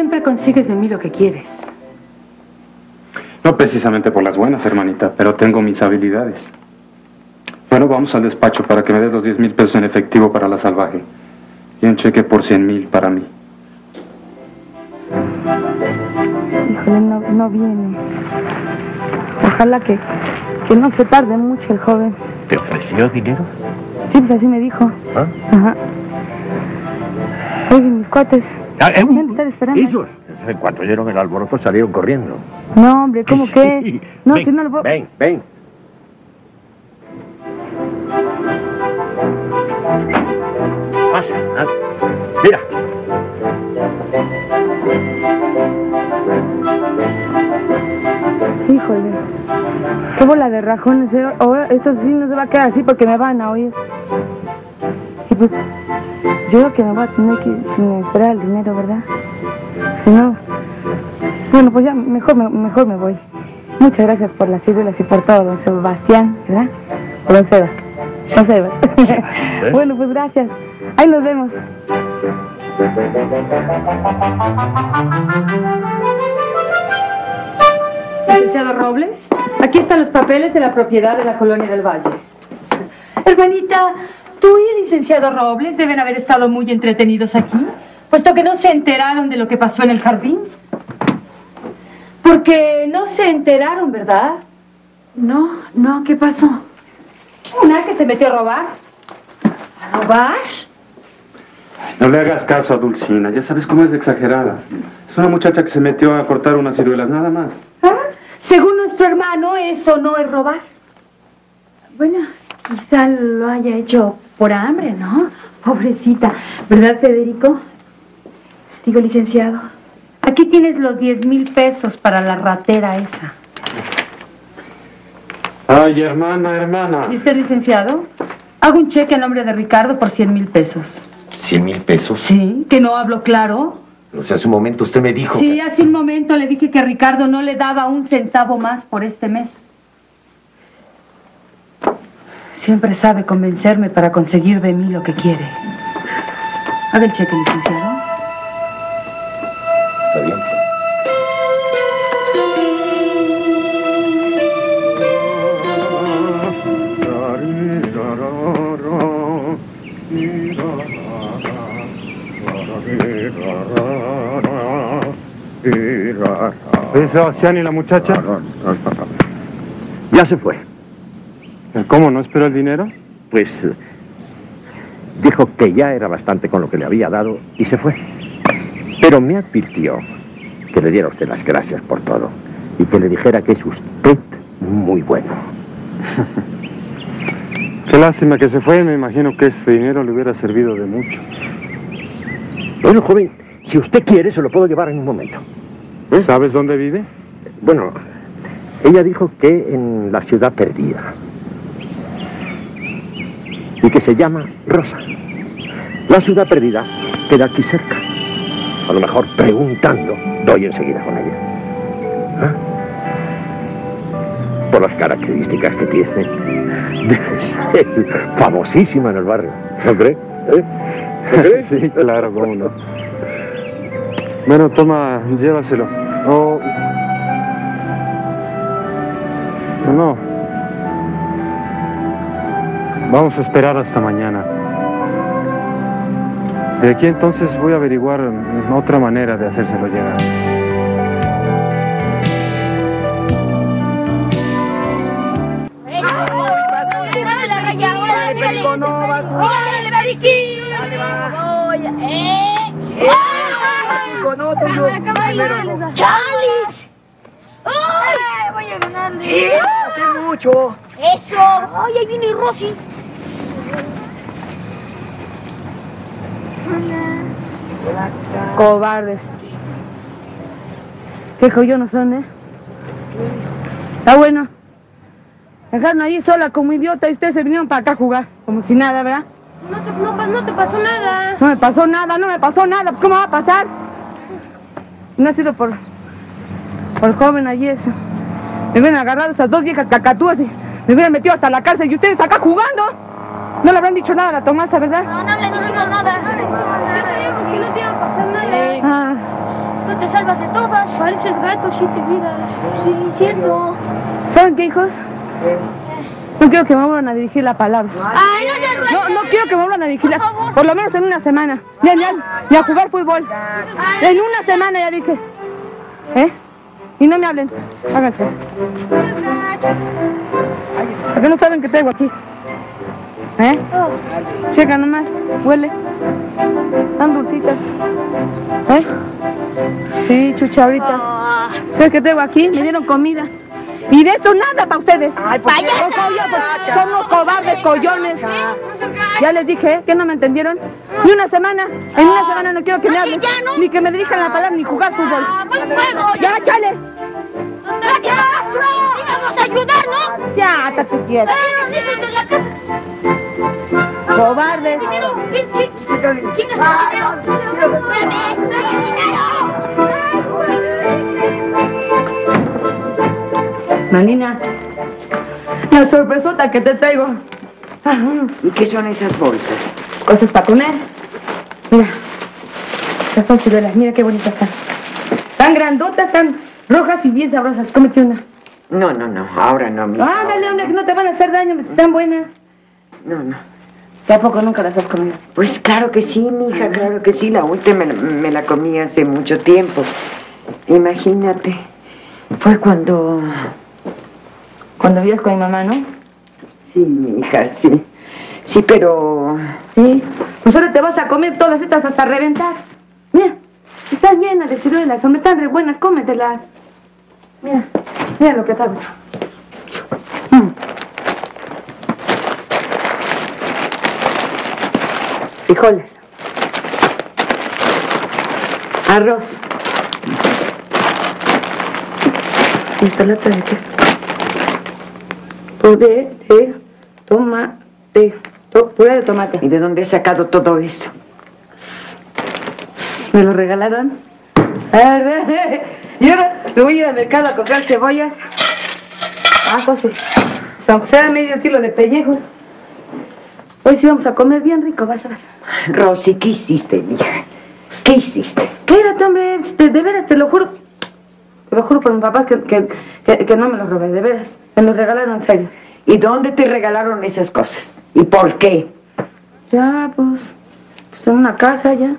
Siempre consigues de mí lo que quieres. No precisamente por las buenas, hermanita, pero tengo mis habilidades. Bueno, vamos al despacho para que me des los 10 mil pesos en efectivo para la salvaje. Y un cheque por 100 mil para mí. Híjole, no, no viene. Ojalá que, que no se tarde mucho el joven. ¿Te ofreció dinero? Sí, pues así me dijo. ¿Ah? Ajá. Oye, mis cuates. Ah, eh, ¿Me han de estar esperando? En cuanto oyeron el alboroto, salieron corriendo. No, hombre, ¿cómo Sí. que? No, Ven, si no lo puedo... Ven, ven. Pasa, nada. Mira, Híjole. Qué bola de rajones. ¿eh? Ahora esto sí no se va a quedar así porque me van a oír. Y pues, yo creo que me voy a tener que sin esperar el dinero, ¿verdad? Si no... Bueno, pues ya mejor me, mejor me voy. Muchas gracias por las cédulas y por todo, don Sebastián, ¿verdad? O don Seba. Don Seba. ¿eh? bueno, pues gracias. Ahí nos vemos. Licenciado Robles, aquí están los papeles de la propiedad de la colonia del Valle. Hermanita, tú y el licenciado Robles deben haber estado muy entretenidos aquí, puesto que no se enteraron de lo que pasó en el jardín. Porque no se enteraron, ¿verdad? No, no, ¿qué pasó? Una que se metió a robar. ¿A robar? No le hagas caso a Dulcina, ya sabes cómo es de exagerada. Es una muchacha que se metió a cortar unas ciruelas, nada más. ¿Ah? Según nuestro hermano, eso no es robar. Bueno, quizá lo haya hecho por hambre, ¿no? Pobrecita. ¿Verdad, Federico? Digo, licenciado. Aquí tienes los 10 mil pesos para la ratera esa. Ay, hermana, hermana. ¿Y usted, licenciado? Hago un cheque a nombre de Ricardo por 100 mil pesos. ¿Cien mil pesos? ¿Sí? ¿Que no hablo claro? O sea, hace un momento usted me dijo... Sí, hace un momento le dije que Ricardo no le daba un centavo más por este mes. Siempre sabe convencerme para conseguir de mí lo que quiere. Haga el cheque, licenciado. Está bien. Oye, Sebastián, ¿y la muchacha? Ya se fue. ¿Cómo? ¿No esperó el dinero? Pues eh, dijo que ya era bastante con lo que le había dado y se fue. Pero me advirtió que le diera a usted las gracias por todo y que le dijera que es usted muy bueno. Qué lástima que se fue, me imagino que este dinero le hubiera servido de mucho. Bueno, joven, si usted quiere, se lo puedo llevar en un momento. ¿Sabes dónde vive? Bueno, ella dijo que en la ciudad perdida. Y que se llama Rosa. La ciudad perdida queda aquí cerca. A lo mejor preguntando, doy enseguida con ella. ¿Ah? Por las características que tiene, debe ser famosísima en el barrio. ¿No cree? ¿Eh? ¿No cree? Sí, claro, cómo no. Bueno, toma, llévaselo. Oh. No, no. Vamos a esperar hasta mañana. De aquí entonces voy a averiguar mm, otra manera de hacérselo llegar. ¡Eh! ¡Chalis! ¡Ay! Voy a ganarle. Sí, hace mucho. ¡Eso! ¡Ay, ahí viene Rosy! Cobardes. Qué joyones son, ¿eh? Está bueno. Dejaron ahí sola como idiota y ustedes se vinieron para acá a jugar. Como si nada, ¿verdad? No te, no, pa- no te pasó nada. No me pasó nada, no me pasó nada. Pues, ¿Cómo va a pasar? No ha sido por, por joven allí eso. Me hubieran agarrado esas dos viejas cacatúas y me hubieran metido hasta la cárcel y ustedes acá jugando. No le habrán dicho nada a la Tomasa, ¿verdad? No, no le dijimos nada. Ya sabíamos que no te iba a pasar nada. Ah, Tú te salvas de todas. Pareces gato, siete vidas. Sí, cierto. ¿Saben qué, hijos? No quiero que me vuelvan a dirigir la palabra. Ay, no seas No, no quiero que me vuelvan a dirigir la... Por favor. Por lo menos en una semana. Ya, ya, y a jugar fútbol. En una semana ya dije. ¿Eh? Y no me hablen. Háganse. ¿Por qué no saben que traigo aquí? ¿Eh? Checa nomás. Huele. Están dulcitas. ¿Eh? Sí, chucha, ahorita. Ah, ¿Sabes qué traigo aquí? Me dieron comida. Y de esto nada para ustedes. ¡Payasa! Son unos cobardes collones. Ya les dije, ¿eh? ¿Que no me entendieron? Ni una semana. En una semana no quiero que me No, sí, hablen. ya, ¿no? Ni que me dirijan la palabra, ni jugar fútbol. Ah, buen juego. Ya, chale. ¡Ya! ¡Íbamos a ayudar, no! Ya, estate quieto. Cobardes. ¡Dinero! ¿Quién, quién, quién gastó el dinero? ¡Espérate! ¡Dame el dinero! Manina, la sorpresota que te traigo. Ah, ¿Y qué son esas bolsas? Cosas para comer. Mira, estas son ciruelas. Mira qué bonitas están. Tan grandotas, tan rojas y bien sabrosas. Cómete una. No, no, no, ahora no, mi. Ándale, hombre, que no te van a hacer daño. Están buenas. No, no. Tampoco nunca las has comido. Pues claro que sí, mija, claro que sí. La última me, la- me la comí hace mucho tiempo. Imagínate. Fue cuando. Cuando vivías con mi mamá, ¿no? Sí, mija, sí. Sí, pero. Sí. Pues ahora te vas a comer todas estas hasta reventar. Mira, están llenas de ciruelas, hombre, están re buenas, cómetelas. Mira, mira lo que traigo. Mm. Frijoles. Arroz. Y esta lata de queso. Puré de tomate. To- Puré de tomate. ¿Y de dónde he sacado todo eso? ¿Me lo regalaron? Y ahora me voy a ir al mercado a comprar cebollas. Ah, José. Aunque sea medio kilo de pellejos. Hoy sí vamos a comer bien rico, vas a ver. Rosy, ¿qué hiciste, mija? ¿Qué hiciste? Quédate, hombre, de, de veras, te lo juro. Te lo juro por mi papá que, que, que, que no me los robé, de veras. Me los regalaron en serio. ¿Y dónde te regalaron esas cosas? ¿Y por qué? Ya, pues, pues en una casa ya.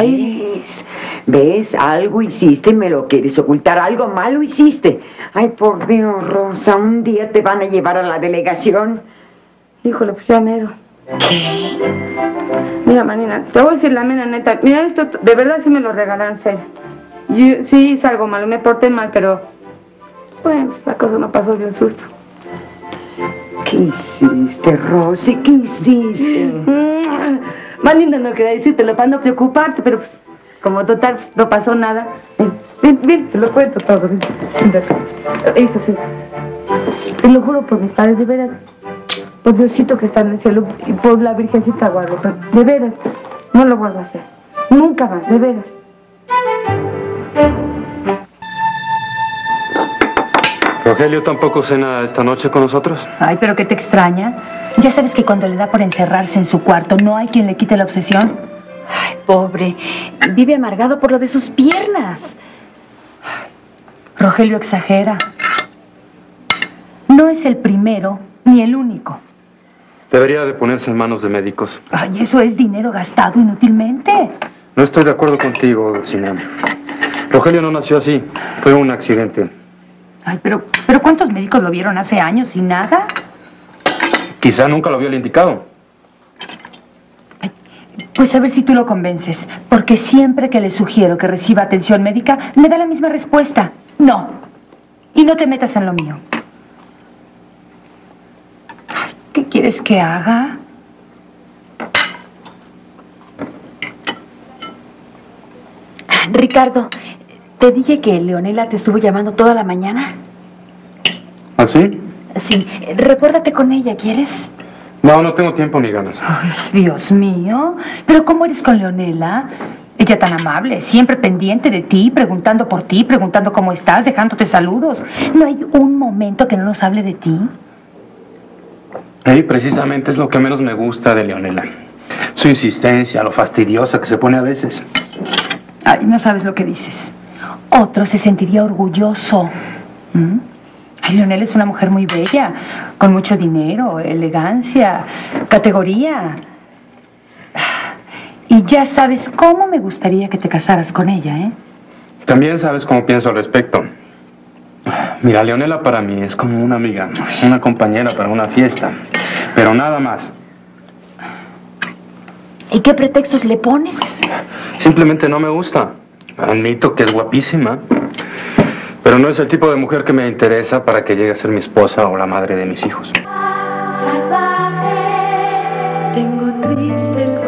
Ahí. ¿Ves? ¿Ves? Algo hiciste y me lo quieres ocultar. Algo malo hiciste. Ay, por Dios, Rosa, un día te van a llevar a la delegación. Híjole, pues ya mero. Mira, Manina, te voy a decir la mera neta. Mira, esto de verdad sí me lo regalaron, serio. Yo sí hice algo malo, me porté mal, pero... Bueno, la cosa no pasó de un susto. ¿Qué hiciste, Rosy? ¿Qué hiciste? Mm, Manina no quería decírtelo para no preocuparte, pero pues, como total pues, no pasó nada. Ven, ven, ven, te lo cuento todo. Ven. Eso sí. Te lo juro por mis padres, de veras. Por Diosito que está en el cielo y por la Virgencita Guadalupe. De veras, no lo vuelvo a hacer. Nunca más, de veras. Rogelio tampoco cena esta noche con nosotros. Ay, pero ¿qué te extraña? Ya sabes que cuando le da por encerrarse en su cuarto, no hay quien le quite la obsesión. Ay, pobre. Vive amargado por lo de sus piernas. Rogelio exagera. No es el primero ni el único. Debería de ponerse en manos de médicos. Ay, eso es dinero gastado inútilmente. No estoy de acuerdo contigo, Dulcinea. Rogelio no nació así. Fue un accidente. Ay, pero, pero ¿cuántos médicos lo vieron hace años y nada? Quizá nunca lo vio el indicado. Pues a ver si tú lo convences, porque siempre que le sugiero que reciba atención médica, me da la misma respuesta. No. Y no te metas en lo mío. Ay, ¿Qué quieres que haga? Ricardo, te dije que Leonela te estuvo llamando toda la mañana. ¿Así? Sí, recuérdate con ella, ¿quieres? No, no tengo tiempo ni ganas. Ay, Dios mío, pero ¿cómo eres con Leonela? Ella tan amable, siempre pendiente de ti, preguntando por ti, preguntando cómo estás, dejándote saludos. ¿No hay un momento que no nos hable de ti? Ey, precisamente es lo que menos me gusta de Leonela. Su insistencia, lo fastidiosa que se pone a veces. Ay, no sabes lo que dices. otro se sentiría orgulloso. ¿Mm? Ay, Leonel es una mujer muy bella, con mucho dinero, elegancia, categoría. Y ya sabes cómo me gustaría que te casaras con ella, ¿eh? También sabes cómo pienso al respecto. Mira, Leonela para mí es como una amiga, una compañera para una fiesta, pero nada más. ¿Y qué pretextos le pones? Simplemente no me gusta. Admito que es guapísima, pero no es el tipo de mujer que me interesa para que llegue a ser mi esposa o la madre de mis hijos. Tengo triste